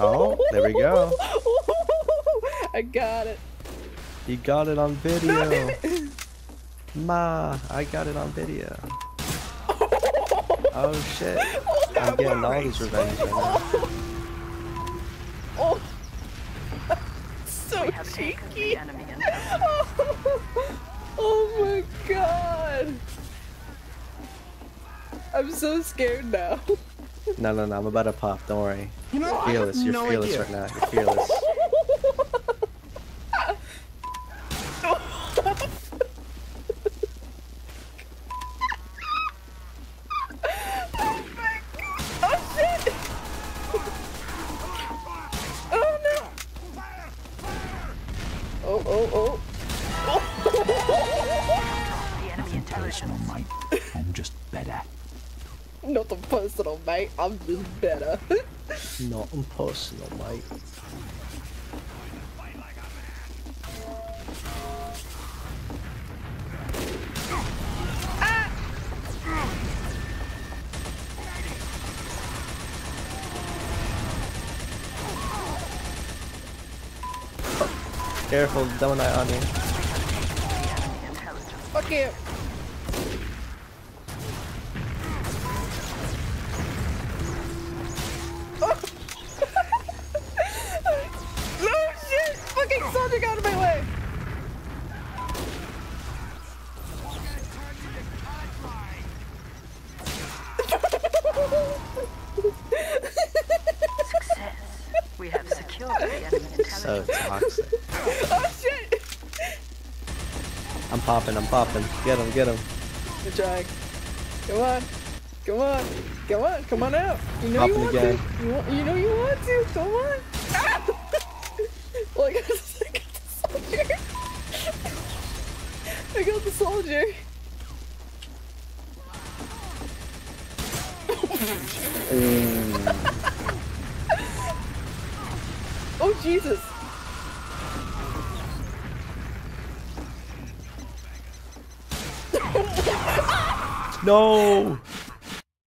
Oh, there we go. I got it. You got it on video. it. Ma, I got it on video. Oh shit. I'm getting all these revenge right now. Oh. So We have taken the cheeky. enemy Oh my god. I'm so scared now. No, no, no, I'm about to pop, don't worry. You know, Fearless, you're no fearless idea. right now. You're fearless. Oh my god. Oh shit. Oh no. Oh, oh, oh. the enemy intelligence. Personal, mate. I'm just better. Nothing personal, mate. I'm just better. Not impersonal, mate. Careful, donut on you. Enemy intelligence. Fuck you. So toxic. Oh shit! I'm popping, I'm popping. Get him, get him. Good trying. Come on. Come on. Come on. Come on out. You know you want again. to. You, want, you know you want to. Come on. Ah! well, I got, I got the soldier. I got the soldier. Oh Jesus. No!